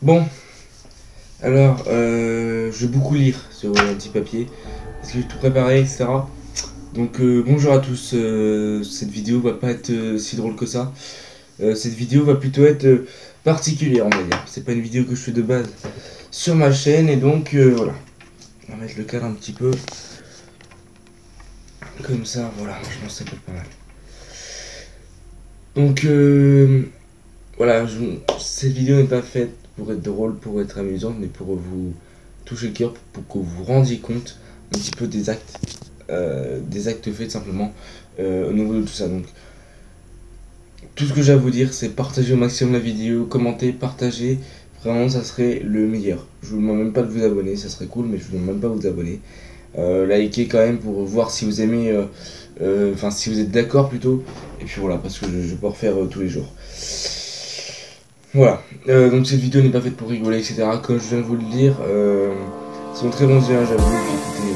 Bon, alors, euh, je vais beaucoup lire sur un petit papier, parce que j'ai tout préparé, etc. Donc, euh, bonjour à tous, euh, cette vidéo va pas être euh, si drôle que ça. Cette vidéo va plutôt être particulière, on va dire. C'est pas une vidéo que je fais de base sur ma chaîne, et donc, voilà. On va mettre le cadre un petit peu. Comme ça, voilà, je pense que ça peut être pas mal. Donc, voilà, cette vidéo n'est pas faite pour être drôle, pour être amusante, mais pour vous toucher le cœur, pour que vous vous rendiez compte un petit peu des actes, euh, des actes faits simplement euh, au niveau de tout ça. Donc, tout ce que j'ai à vous dire, c'est partager au maximum la vidéo, commenter, partager. Vraiment, ça serait le meilleur. Je vous demande même pas de vous abonner, ça serait cool, mais je vous demande même pas de vous abonner. Euh, likez quand même pour voir si vous aimez, enfin si vous êtes d'accord plutôt. Et puis voilà, parce que je, je peux refaire tous les jours. Voilà, Euh, donc cette vidéo n'est pas faite pour rigoler, etc. Comme je viens de vous le dire, euh, c'est un très bon vous. Puis écoutez,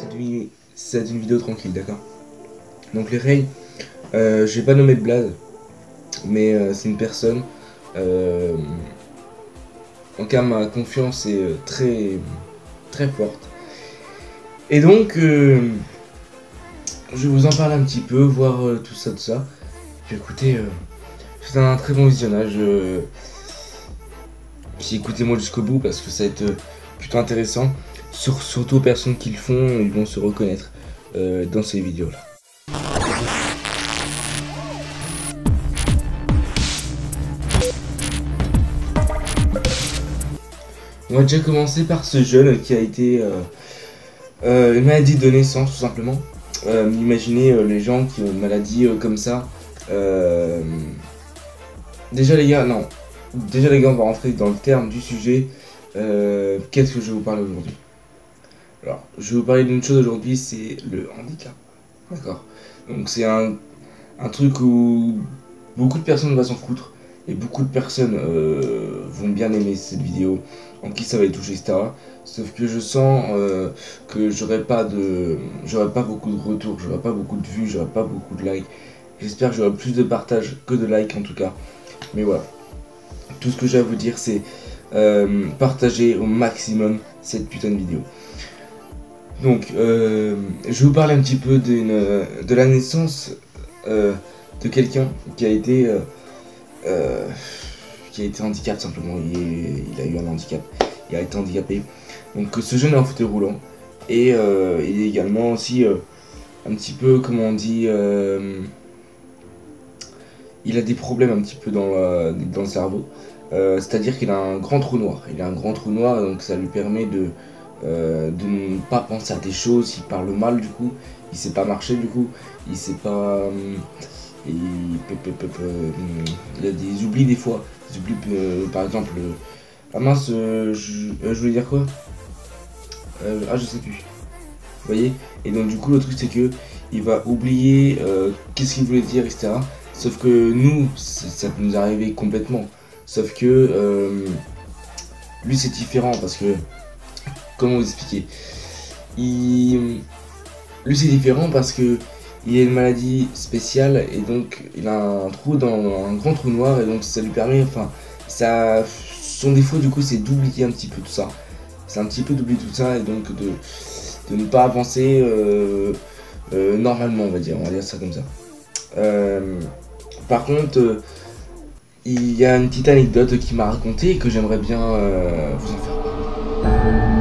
euh, c'est une, vidéo tranquille, d'accord? Donc les Ray, euh, j'ai pas nommé de blague, mais euh, c'est une personne. Euh, en cas, ma confiance est euh, très, très forte. Et donc, je vais vous en parler un petit peu, voir tout ça, tout ça. Écoutez, c'est un très bon visionnage. puis écoutez-moi jusqu'au bout parce que ça va être plutôt intéressant. Sur- surtout aux personnes qui le font, ils vont se reconnaître dans ces vidéos-là. On va déjà commencer par ce jeune qui a été euh, euh, une maladie de naissance tout simplement. Euh, imaginez les gens qui ont une maladie comme ça. Déjà les gars, non. Déjà les gars, on va rentrer dans le terme du sujet. Qu'est-ce que je vais vous parler aujourd'hui? Alors, je vais vous parler d'une chose aujourd'hui, c'est le handicap. D'accord? Donc c'est un, un truc où beaucoup de personnes vont s'en foutre. Et beaucoup de personnes euh, vont bien aimer cette vidéo, en qui ça va les toucher, etc. Sauf que je sens euh, que j'aurai pas de, j'aurai pas beaucoup de retours, j'aurai pas beaucoup de vues, j'aurai pas beaucoup de likes. J'espère que j'aurai plus de partage que de likes en tout cas. Mais voilà. Tout ce que j'ai à vous dire, c'est euh, partager au maximum cette putain de vidéo. Donc, je vais vous parler un petit peu de la naissance de quelqu'un qui a été qui a été handicapé simplement. Il, a eu un handicap. Il a été handicapé. Donc, euh, ce jeune est en fauteuil roulant. Et euh, il est également aussi euh, un petit peu, comment on dit, il a des problèmes un petit peu dans, la- dans le cerveau. C'est-à-dire qu'il a un grand trou noir. Il a un grand trou noir, donc ça lui permet de, de ne pas penser à des choses. Il parle mal du coup. Il sait pas marcher du coup. Il sait pas. Peut- hum, il a des oublis des fois. Des oublis, par exemple. euh, ah mince, euh, je, euh, je voulais dire quoi? Euh, Ah, je sais plus. Vous voyez? Et donc, du coup, le truc, c'est que il va oublier qu'est-ce qu'il voulait dire, etc. Sauf que nous, ça peut nous arriver complètement. Sauf que lui, c'est différent parce que. Comment vous expliquer? Il, Lui, c'est différent parce que il a une maladie spéciale et donc il a un trou dans un grand trou noir et donc ça lui permet. Enfin, ça. Son défaut, du coup, c'est d'oublier un petit peu tout ça. C'est un petit peu d'oublier tout ça et donc de, de ne pas avancer euh, euh, normalement, on va dire. On va dire ça comme ça. Euh, par contre, il y a une petite anecdote qui m'a raconté et que j'aimerais bien vous en faire part.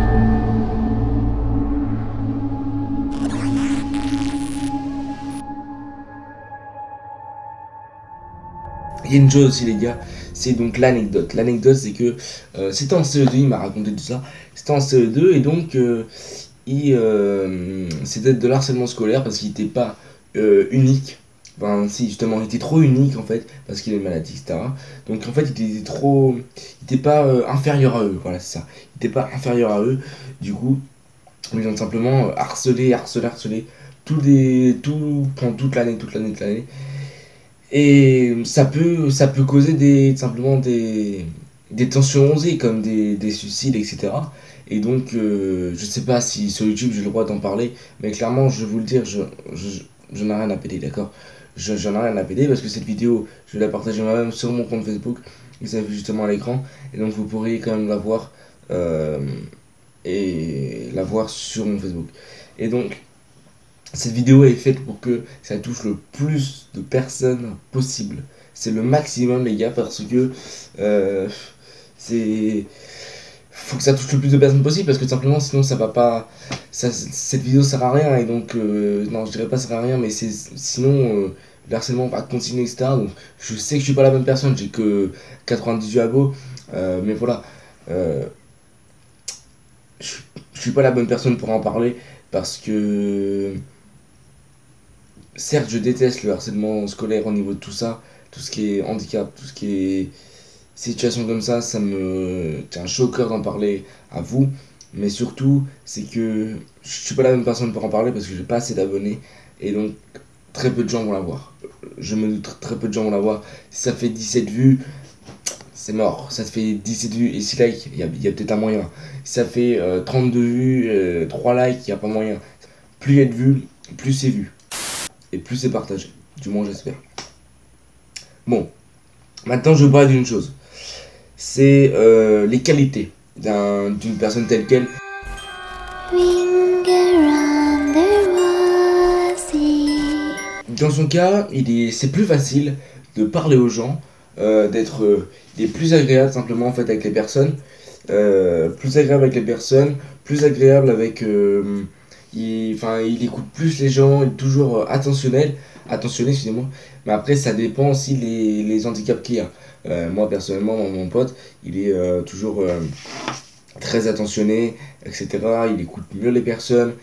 Une chose aussi les gars, c'est donc l'anecdote. L'anecdote c'est que euh, c'était en CE2, il m'a raconté tout ça. C'était en CE2 et donc euh, il, euh, c'était de l'harcèlement scolaire parce qu'il n'était pas euh, unique. Enfin si justement il était trop unique en fait parce qu'il une maladie etc. Donc en fait il était trop, il était pas euh, inférieur à eux. Voilà c'est ça. Il était pas inférieur à eux. Du coup ils ont simplement harcelé, harcelé, harcelé tout des, tout pendant toute l'année, toute l'année, toute l'année. Et ça peut, ça peut causer des, simplement des, des tensions comme des, des suicides, etc. Et donc, euh, je sais pas si sur YouTube j'ai le droit d'en parler, mais clairement, je vais vous le dire, je, je, je n'ai rien à péter, d'accord? J'en ai rien à péter parce que cette vidéo, je vais la partager moi-même sur mon compte Facebook, ça fait justement à l'écran, et donc vous pourrez quand même la voir, euh, et la voir sur mon Facebook. Et donc, cette vidéo est faite pour que ça touche le plus de personnes possible. C'est le maximum, les gars, parce que euh, c'est faut que ça touche le plus de personnes possible parce que simplement sinon ça va pas cette vidéo sert à rien et donc euh, non je dirais pas ça sert à rien mais c'est sinon euh, l'harcèlement va continuer etc donc je sais que je suis pas la bonne personne j'ai que 98 abos euh, mais voilà euh, je, je suis pas la bonne personne pour en parler parce que certes je déteste le harcèlement scolaire au niveau de tout ça tout ce qui est handicap tout ce qui est situation comme ça, ça me tient chaud d'en parler à vous. Mais surtout, c'est que je suis pas la même personne pour en parler parce que j'ai pas assez d'abonnés. Et donc, très peu de gens vont la voir. Je me doute, très peu de gens vont la voir. Si ça fait 17 vues, c'est mort. Ça fait 17 vues et 6 likes, il y a, peut-être un moyen. Si ça fait euh, 32 vues, euh, 3 likes, il n'y a pas moyen. Plus il y a de vues, plus c'est vu. Et plus c'est partagé. Du moins, j'espère. Bon, maintenant je veux parler d'une chose c'est euh, les qualités d'un- d'une personne telle qu'elle. Dans son cas, il est, c'est plus facile de parler aux gens, euh, d'être, euh, il est plus agréable simplement en fait avec les personnes, plus agréable avec les personnes, plus agréable avec, il, il écoute plus les gens, il est toujours euh, attentionnel, attentionné, excusez-moi. Mais après, ça dépend aussi les, les handicaps qu'il a. Euh, moi personnellement, mon, mon pote, il est euh, toujours très attentionné, etc. Il écoute mieux les personnes.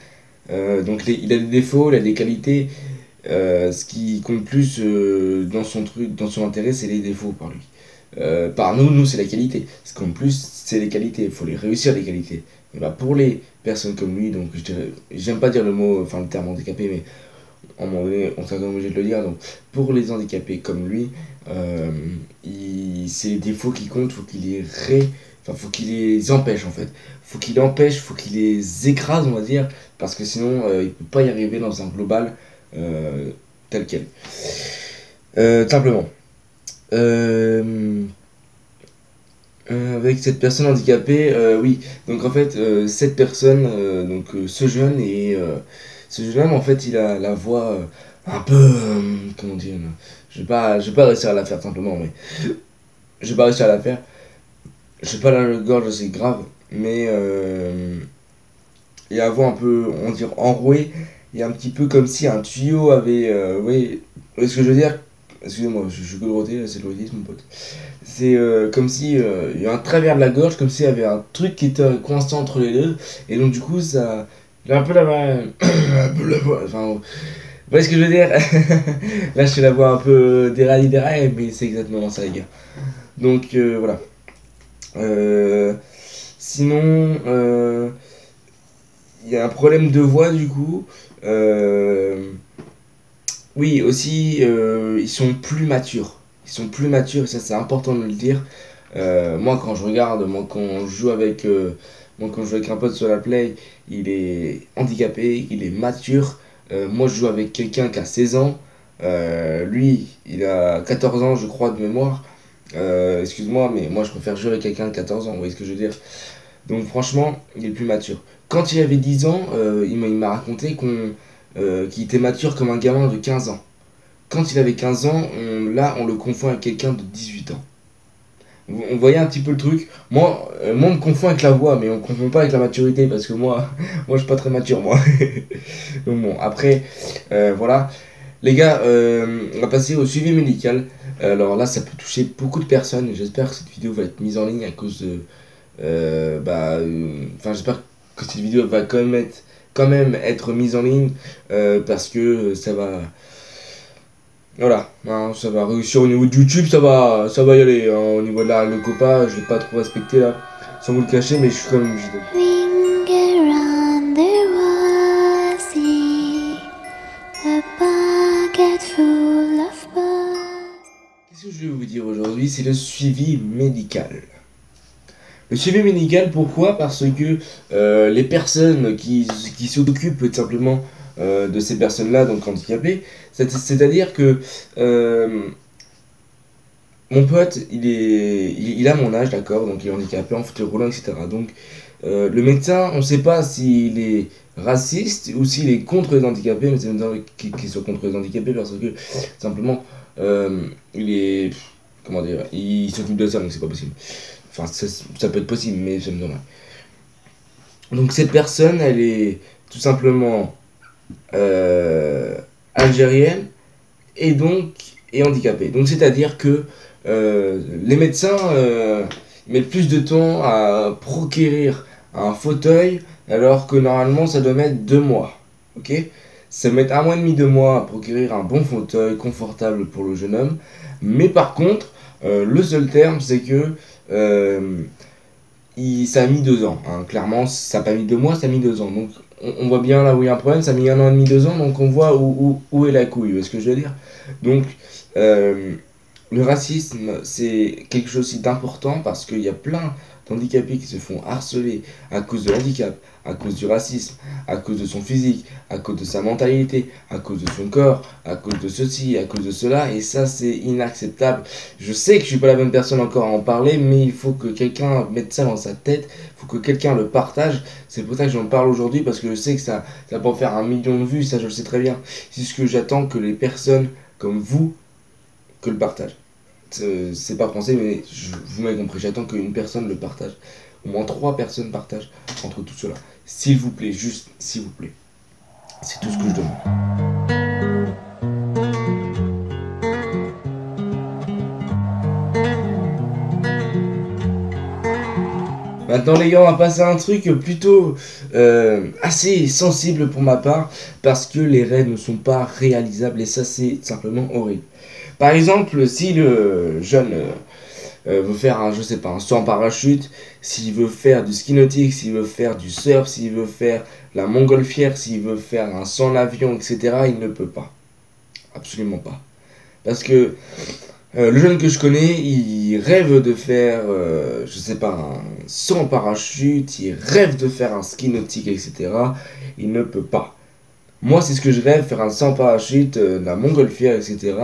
Donc il a des défauts, il a des qualités. Ce qui compte plus dans son truc, dans son intérêt, c'est les défauts par lui. Par nous, nous c'est la qualité. Ce qui compte plus, c'est les qualités. Il faut les réussir les qualités. Et bah pour les personnes comme lui, donc je dirais, j'aime pas dire le mot, enfin le terme handicapé, mais à un moment donné, on sera obligé de le dire. Donc pour les handicapés comme lui, euh, c'est les défauts qui comptent. Faut qu'il les ré, enfin faut qu'il les empêche en fait. Faut qu'il empêche, faut qu'il les écrase, on va dire, parce que sinon euh, il peut pas y arriver dans un global euh, tel quel. Euh, simplement. Euh, avec cette personne handicapée, euh, oui. Donc en fait, euh, cette personne, donc ce jeune et ce jeune homme, en fait, il a la voix un peu, comment dire, je vais pas, je vais pas réussir à la faire simplement, mais je vais pas réussir à la faire. Je sais pas la gorge assez grave, mais il a la voix un peu, on dirait enrouée, et un petit peu comme si un tuyau avait, oui, ce que je veux dire? Excusez-moi, je, suis coloroté, là, c'est l'autisme, mon pote. C'est euh, comme si euh, il y a un travers de la gorge, comme s'il y avait un truc qui était coincé entre les deux, et donc du coup, ça. A un peu la voix. un peu la voix. Enfin, vous voyez ce que je veux dire? Là, je fais la voix un peu déraillée, déraillée, mais c'est exactement ça, les gars. Donc, euh, voilà. Euh, sinon, euh, il y a un problème de voix, du coup. Euh, oui, aussi, euh, ils sont plus matures. Ils sont plus matures, ça c'est important de le dire. Euh, moi, quand je regarde, moi, quand je joue avec, euh, moi, quand je joue avec un pote sur la play, il est handicapé, il est mature. Moi, je joue avec quelqu'un qui a 16 ans. Lui, il a 14 ans, je crois, de mémoire. Excuse-moi, mais moi, je préfère jouer avec quelqu'un de 14 ans, vous voyez ce que je veux dire Donc, franchement, il est plus mature. Quand il avait 10 ans, il m'a raconté qu'on euh, qu'il était mature comme un gamin de 15 ans. Quand il avait 15 ans, on- là, on le confond avec quelqu'un de 18 ans. On voyait un petit peu le truc? Moi, euh, moi on me confond avec la voix, mais on ne confond pas avec la maturité, parce que moi, moi je suis pas très mature, moi. Donc bon, après, euh, voilà. Les gars, on va passer au suivi médical. Alors là, ça peut toucher beaucoup de personnes. J'espère que cette vidéo va être mise en ligne à cause de... bah, Enfin, j'espère que cette vidéo va quand même être, quand même être mise en ligne, euh, parce que ça va... Voilà, hein, ça va réussir au niveau de YouTube, ça va, ça va y aller. hein. Au niveau de la le copa, je l'ai pas trop respecté là, sans vous le cacher, mais je suis quand même obligé. A pocket full of balls. dire aujourd'hui, c'est le suivi médical. Le suivi médical, pourquoi? Parce que euh, les personnes qui, qui s'occupent tout simplement euh, de ces personnes-là, donc handicapées, c'est- c'est-à-dire que euh, mon pote, il, est, il, a mon âge, d'accord, donc il est handicapé, en fauteuil roulant, etc. Donc le médecin, on ne sait pas s'il est raciste ou s'il est contre les handicapés, mais c'est même qu'il soit contre les handicapés parce que simplement il est. Comment dire Il s'occupe de ça, donc c'est pas possible. Enfin, ça, peut être possible, mais ça me donnerait. Donc cette personne, elle est tout simplement euh, algérienne et donc est handicapée. Donc c'est-à-dire que euh, les médecins euh, mettent plus de temps à procurer un fauteuil alors que normalement ça doit mettre deux mois. Ok? Ça met un mois et demi, deux mois à procurer un bon fauteuil confortable pour le jeune homme. Mais par contre, le seul terme c'est que il, ça a mis deux ans. hein. Clairement, ça n'a pas mis deux mois, ça a mis deux ans. Donc on, voit bien là où il y a un problème, ça a mis un an et demi, deux ans, donc on voit où, où, est la couille, voyez ce que je veux dire? Donc euh, le racisme, c'est quelque chose d'important parce qu'il y a plein d'handicapés qui se font harceler à cause de handicap, à cause du racisme, à cause de son physique, à cause de sa mentalité, à cause de son corps, à cause de ceci, à cause de cela, et ça c'est inacceptable. Je sais que je suis pas la bonne personne encore à en parler, mais il faut que quelqu'un mette ça dans sa tête, il faut que quelqu'un le partage. C'est pour ça que j'en parle aujourd'hui parce que je sais que ça, ça peut en faire un million de vues, ça je le sais très bien. C'est ce que j'attends que les personnes comme vous que le partagent. C'est c'est pas français, mais vous m'avez compris. J'attends qu'une personne le partage. Au moins trois personnes partagent entre tout cela. S'il vous plaît, juste s'il vous plaît. C'est tout ce que je demande. Maintenant les gars, on va passer à un truc plutôt euh, assez sensible pour ma part parce que les rêves ne sont pas réalisables et ça c'est simplement horrible. Par exemple, si le jeune euh, veut faire un, je sais pas, un saut en parachute, s'il veut faire du ski nautique, s'il veut faire du surf, s'il veut faire la montgolfière, s'il veut faire un en avion, etc., il ne peut pas. Absolument pas. Parce que euh, le jeune que je connais, il rêve de faire, euh, je sais pas, un en parachute, il rêve de faire un ski nautique, etc. Il ne peut pas. Moi, c'est ce que je rêve, faire un en parachute, euh, la montgolfière, etc.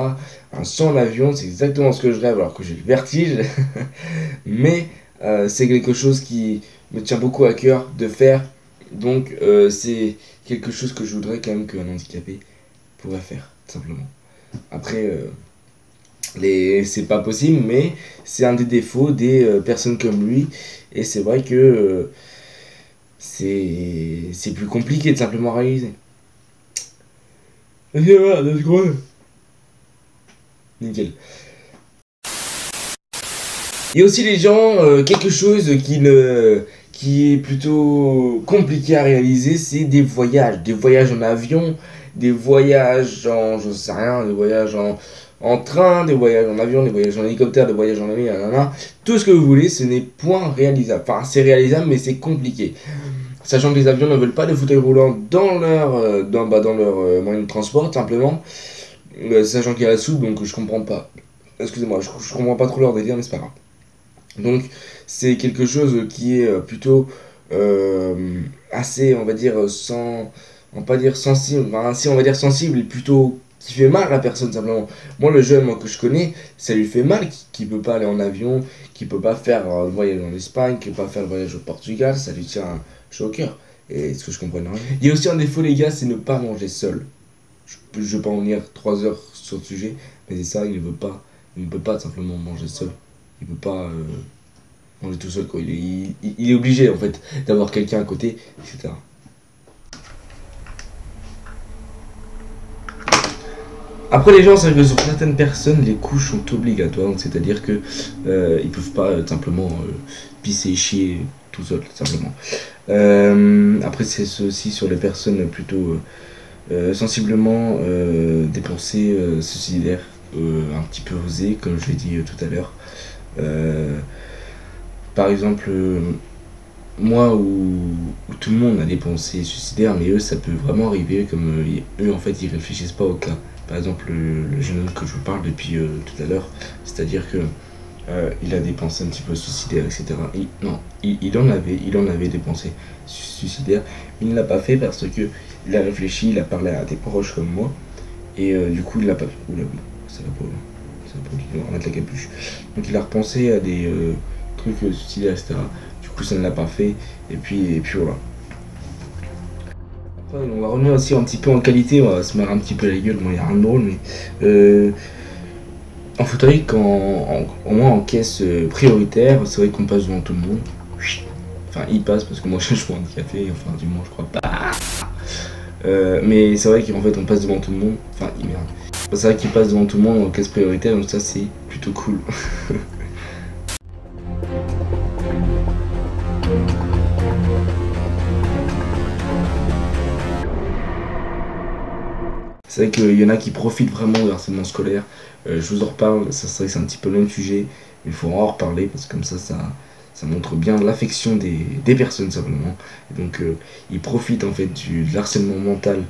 Un en avion, c'est exactement ce que je rêve, alors que j'ai le vertige. Mais euh, c'est quelque chose qui me tient beaucoup à cœur de faire. Donc, euh, c'est quelque chose que je voudrais quand même qu'un handicapé pourrait faire, tout simplement. Après, c'est pas possible, mais c'est un des défauts des personnes comme lui. Et c'est vrai que c'est plus compliqué de simplement réaliser. Et. Nickel. Aussi les gens, euh, quelque chose qui, qui est plutôt compliqué à réaliser, c'est des voyages. Des voyages en avion, des voyages en, je sais rien, des voyages en, en train, des voyages en avion, des voyages en hélicoptère, des voyages en avion. Tout ce que vous voulez, ce n'est point réalisable. Enfin, c'est réalisable, mais c'est compliqué. Sachant que les avions ne veulent pas de fauteuil roulant dans leur, euh, dans, bah, dans leur euh, moyen de transport, simplement. Euh, sachant qu'il y a la soupe, donc je comprends pas. Excusez-moi, je, je comprends pas trop leur délire, mais c'est pas grave. Donc, c'est quelque chose qui est plutôt assez, on va dire, sans. On pas dire sensible, enfin, si on va dire sensible, plutôt qui fait mal à la personne simplement. Moi, le jeune que je connais, ça lui fait mal, qui, qui peut pas aller en avion, qui peut pas faire le voyage en Espagne, qui peut pas faire le voyage au Portugal, ça lui tient cœur. Et ce que je comprends rien? Il y a aussi un défaut, les gars, c'est ne pas manger seul. Je, je peux en lire 3 heures sur le sujet, mais c'est ça, il ne veut pas. Il ne peut pas simplement manger seul. Il peut pas euh, manger tout seul, quoi. Il est, obligé, en fait, d'avoir quelqu'un à côté, etc. Après les gens, c'est que sur certaines personnes, les couches sont obligatoires, c'est-à-dire que euh, ils peuvent pas euh, simplement euh, pisser chier tout simplement. Euh, après, c'est aussi sur les personnes plutôt euh, sensiblement euh, des pensées euh, suicidaires, euh, un petit peu osées, comme je l'ai dit tout à l'heure. Par exemple, moi où, tout le monde a des pensées suicidaires, mais eux, ça peut vraiment arriver, comme eux, en fait, ils réfléchissent pas au cas. par exemple le, jeune homme que je vous parle depuis tout à l'heure, c'est-à-dire que euh, il a des pensées un petit peu suicidaires, etc. Non, il, en avait, il en avait des pensées su- suicidaires, il ne l'a pas fait parce que il a réfléchi, il a parlé à des proches comme moi, et euh, du coup il l'a pas fait. Oula oui, du tout, on va remettre la capuche. Donc il a repensé à des euh, trucs suicidaires, etc. Du coup ça ne l'a pas fait, et puis, et puis voilà. Après, on va revenir aussi un petit peu en qualité, on va se marrer un petit peu la gueule, bon il n'y a rien de drôle, mais en fauteuil, quand, en- au moins en caisse prioritaire, c'est vrai qu'on passe devant tout le monde. Enfin, il passe parce que moi je suis handicapé, enfin du moins je crois pas. Euh, mais c'est vrai qu'en fait on passe devant tout le monde. Enfin, merde. C'est vrai qu'il passe devant tout le monde en caisse prioritaire, donc ça c'est plutôt cool. C'est vrai qu'il y en a qui profitent vraiment du harcèlement scolaire. Euh, je vous en reparle, ça que c'est un petit peu le même sujet, mais il faut en reparler parce que comme ça, ça, ça montre bien l'affection des, des personnes simplement. Et donc euh, ils profitent en fait du, de l'harcèlement mental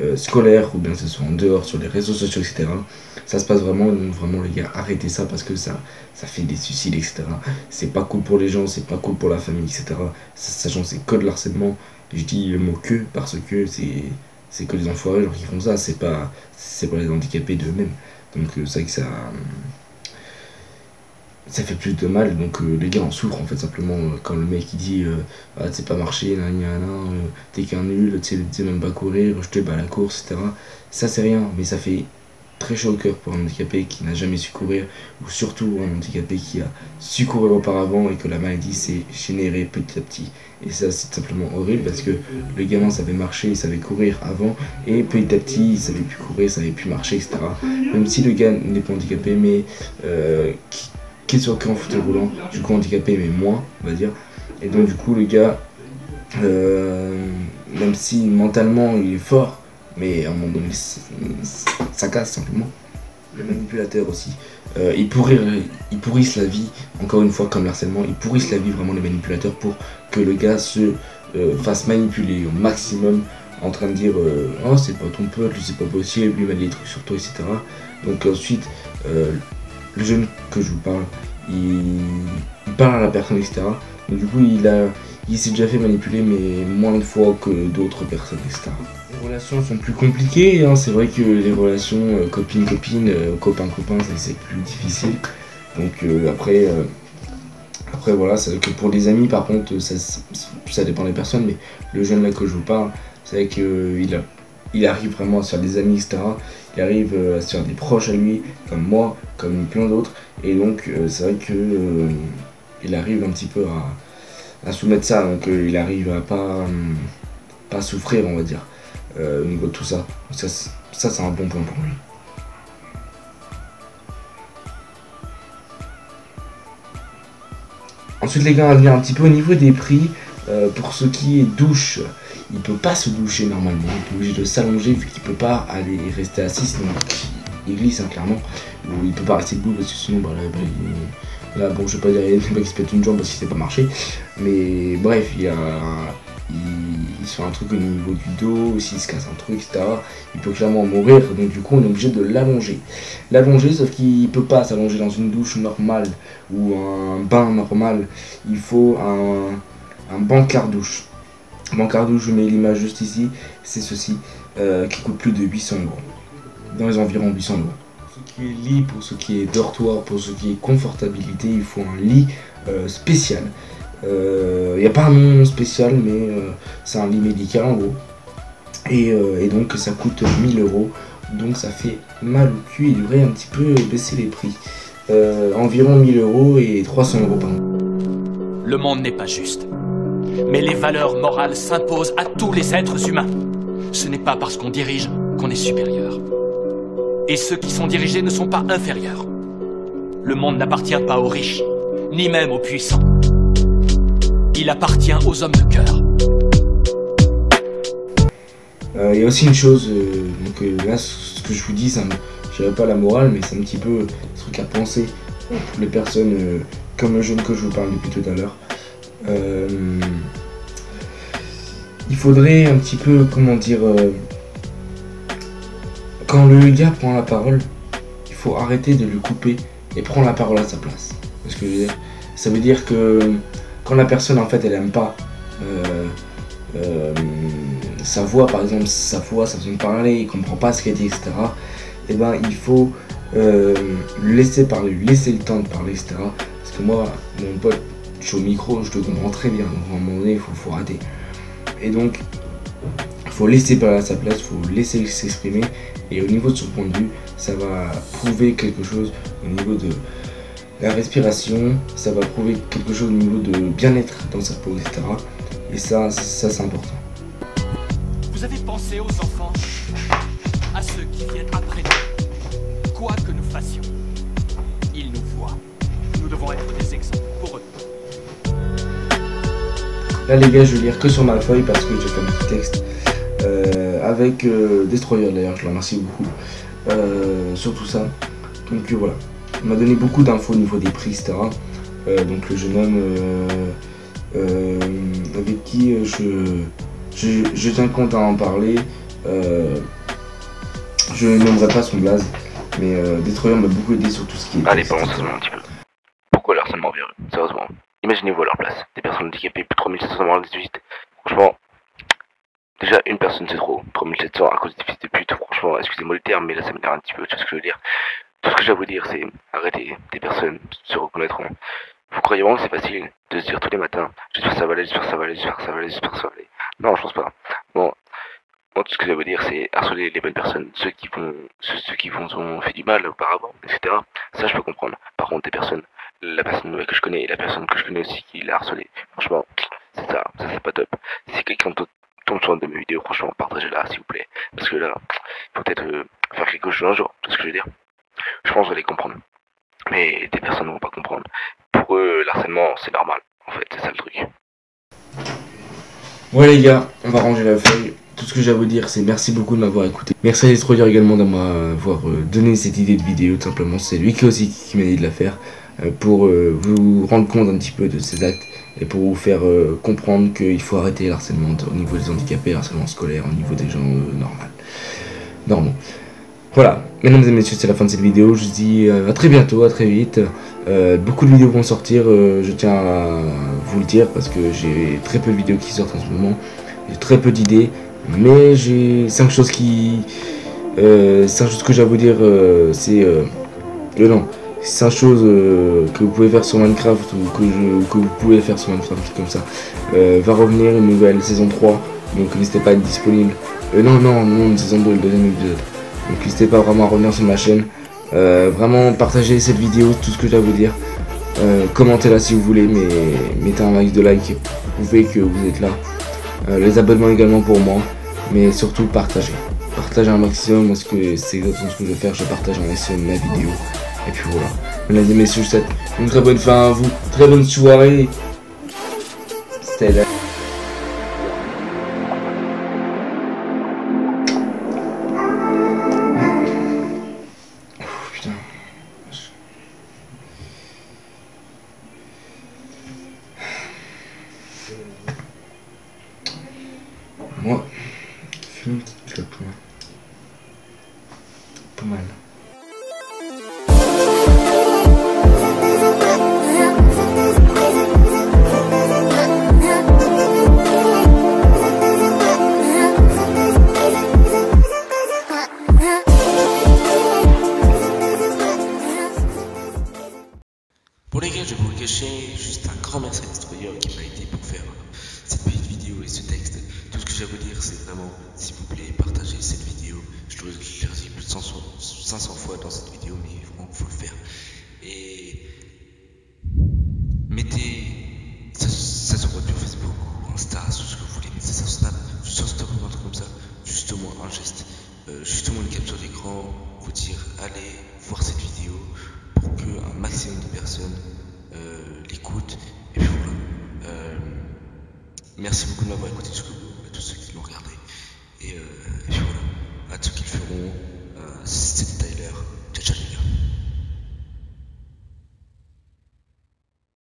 euh, scolaire ou bien que ce soit en dehors sur les réseaux sociaux, etc. Ça se passe vraiment, donc vraiment les gars, arrêtez ça parce que ça, ça fait des suicides, etc. C'est pas cool pour les gens, c'est pas cool pour la famille, etc. Sachant que c'est que de l'harcèlement, je dis le mot que parce que c'est c'est que les enfoirés qui font ça, c'est pas, c'est pas les handicapés d'eux-mêmes. Donc euh, c'est vrai que ça, ça fait plus de mal. Donc euh, les gars en souffrent en fait simplement euh, quand le mec il dit euh, ah pas marché, nan, t'es qu'un nul, tu sais- tu sais même pas courir, je te bats la course, etc. Ça c'est rien, mais ça fait très chaud au cœur pour un handicapé qui n'a jamais su courir, ou surtout un handicapé qui a su courir auparavant et que la maladie s'est générée petit à petit. Et ça c'est simplement horrible parce que le gamin savait marcher, il savait courir avant, et petit à petit il savait plus courir, il savait plus marcher, etc. Même si le gars n'est pas handicapé, mais euh, qui, qui est sur en fauteuil roulant, du coup handicapé, mais moins, on va dire. Et donc du coup le gars, euh, même si mentalement il est fort, mais à un moment donné ça casse simplement. Le manipulateur aussi. Euh, ils, pourrissent, la vie, encore une fois comme l'harcèlement, ils pourrissent la vie vraiment les manipulateurs pour que le gars se euh, fasse manipuler au maximum en train de dire euh, oh c'est pas ton pote, c'est pas possible, lui met des trucs sur toi, etc. Donc ensuite, euh, le jeune que je vous parle, il, il parle à la personne, etc. Donc du coup il a il s'est déjà fait manipuler mais moins de fois que d'autres personnes, etc. Les relations sont plus compliquées, hein. c'est vrai que les relations euh, copine-copine, euh, copain-copain, c'est- plus difficile. Donc euh, après, euh, après voilà, c'est vrai que pour les amis par contre, ça, dépend des personnes, mais le jeune là que je vous parle, c'est vrai qu'il a, il arrive vraiment à se faire des amis, etc. Il arrive euh, à se faire des proches à lui, comme moi, comme plein d'autres, et donc euh, c'est vrai que euh, il arrive un petit peu à, soumettre ça, donc euh, il arrive à hum, pas souffrir, on va dire, euh, au niveau de tout ça. Ça, ça c'est un bon point pour lui. Ensuite les gars, on va venir un petit peu au niveau des prix. Euh, pour ce qui est douche, il peut pas se doucher normalement, il est obligé de s'allonger vu qu'il peut pas aller rester assis, sinon il glisse hein, clairement. Ou il peut pas rester debout parce que sinon bah, là, bah, bon je vais pas dire il y a des mecs qui se pètent une jambe parce qu'il sait pas marcher. Mais bref, il y a. Il, se fait un truc au niveau du dos, s'il se casse un truc, etc. Il peut clairement mourir, donc du coup on est obligé de l'allonger. L'allonger, sauf qu'il peut pas s'allonger dans une douche normale ou un bain normal. Il faut un, un bancard douche. Bancard douche, je mets l'image juste ici, c'est ceci, euh, qui coûte plus de 800 euros. Dans les environs 800 euros. Pour ce qui est lit, pour ce qui est dortoir, pour ce qui est confortabilité, il faut un lit euh, spécial. Il n'y a pas un nom spécial, mais euh, c'est un lit médical en gros. Et, euh, donc ça coûte 1000 euros. Donc ça fait mal au cul. Il devrait un petit peu baisser les prix. Euh, environ 1000 euros et 300 euros par mois. Le monde n'est pas juste. Mais les valeurs morales s'imposent à tous les êtres humains. Ce n'est pas parce qu'on dirige qu'on est supérieur. Et ceux qui sont dirigés ne sont pas inférieurs. Le monde n'appartient pas aux riches, ni même aux puissants. Il appartient aux hommes de cœur. Euh, Il y a aussi une chose, euh, donc euh, là ce que je vous dis, ça me, pas la morale, mais c'est un petit peu un truc à penser pour les personnes comme le jeune que je vous parle depuis tout à l'heure. Il faudrait un petit peu, comment dire, quand le gars prend la parole, il faut arrêter de le couper et prendre la parole à sa place. Parce que ça veut dire que quand la personne en fait elle aime pas euh, euh, sa voix, par exemple sa voix, sa façon de parler, il comprend pas ce qu'elle dit, etc. Et eh ben il faut euh, laisser parler, laisser le temps de parler, etc. Parce que moi, mon pote, je suis au micro, je te comprends très bien. Donc à un moment donné, il faut rater. Et donc, il faut laisser parler à sa place, il faut laisser s'exprimer. Et au niveau de son point de vue, ça va prouver quelque chose au niveau de la respiration, ça va prouver quelque chose au niveau de bien-être dans sa peau, etc. Et ça, ça c'est important. Vous avez pensé aux enfants, à ceux qui viennent après nous. Quoi que nous fassions, ils nous voient. Nous devons être des exemples pour eux. Là les gars, je vais lire que sur ma feuille parce que j'ai fait un petit texte euh, avec euh, Destroyer d'ailleurs, je le remercie beaucoup euh, sur tout ça. Donc voilà, il m'a donné beaucoup d'infos au niveau des prix, etc. donc le jeune homme avec qui je, je, tiens compte à en parler. je n'aimerais pas son blaze, mais Destroyer m'a beaucoup aidé sur tout ce qui est. Allez, balance un petit peu. Pourquoi l'harcèlement véreux Sérieusement, imaginez-vous à leur place. Des personnes handicapées, plus de 3700 morts de visites. Franchement, Déjà, une personne c'est trop. 3700 à cause des fils de pute, franchement, excusez-moi le terme, mais là ça m'énerve un petit peu, tu vois ce que je veux dire? Tout ce que j'ai à vous dire, c'est arrêtez, des personnes se reconnaîtront. Vous croyez vraiment que c'est facile de se dire tous les matins, j'espère ça va aller, j'espère ça va aller, j'espère ça va aller, j'espère ça va. Non, je pense pas. Bon, tout ce que à vous dire, c'est harceler les bonnes personnes, ceux qui vont, ceux, qui ont fait du mal auparavant, etc. Ça, je peux comprendre. Par contre, des personnes, la personne que je connais la personne que je connais aussi qui l'a harcelé, franchement, c'est ça, ça c'est pas top. Si quelqu'un tombe sur une de mes vidéos, franchement, partagez-la, s'il vous plaît. Parce que là, il faut peut-être euh, faire quelque chose un jour, c'est ce que je veux dire? Je pense que vous allez comprendre. Mais des personnes ne vont pas comprendre. Pour eux, l'harcèlement, c'est normal. En fait, c'est ça le truc. Ouais les gars, on va ranger la feuille. Tout ce que j'ai à vous dire, c'est merci beaucoup de m'avoir écouté. Merci à Destroyer également d'avoir euh, donné cette idée de vidéo, tout simplement. C'est lui qui aussi qui m'a dit de la faire. Euh, pour vous rendre compte un petit peu de ses actes et pour vous faire euh, comprendre qu'il faut arrêter l'harcèlement au niveau des handicapés, l'harcèlement scolaire, au niveau des gens euh, normaux. normaux. Voilà, mesdames et messieurs, c'est la fin de cette vidéo. Je vous dis euh, à très bientôt, à très vite. beaucoup de vidéos vont sortir, je tiens à vous le dire parce que j'ai très peu de vidéos qui sortent en ce moment. J'ai très peu d'idées, mais j'ai 5 choses qui. 5 choses que j'ai à vous dire, c'est. nom 5 choses euh, que vous pouvez faire sur Minecraft ou que, que vous pouvez faire sur Minecraft, comme ça. Euh, va revenir une nouvelle saison 3, donc n'hésitez pas à être disponible. Euh, non, non, non, une saison 2, le deuxième épisode. Donc n'hésitez pas vraiment à revenir sur ma chaîne. vraiment partagez cette vidéo, tout ce que j'ai à vous dire. Commentez-la si vous voulez, mais mettez un max de like, prouvez que vous êtes là. les abonnements également pour moi, mais surtout partagez. Partagez un maximum parce que c'est exactement ce que je vais faire, je partage un maximum ma vidéo. Et puis voilà. Mesdames et messieurs, je souhaite une très bonne fin à vous. Très bonne soirée. C'était là. Pour les gars, je vais vous le cacher, juste un grand merci à Destroyer qui m'a aidé pour faire cette petite vidéo et ce texte. Tout ce que j'ai à vous dire, c'est vraiment, s'il vous plaît, partagez cette vidéo. Je l'ai dit plus de 500 fois dans cette vidéo, mais vraiment, il faut le faire. Et mettez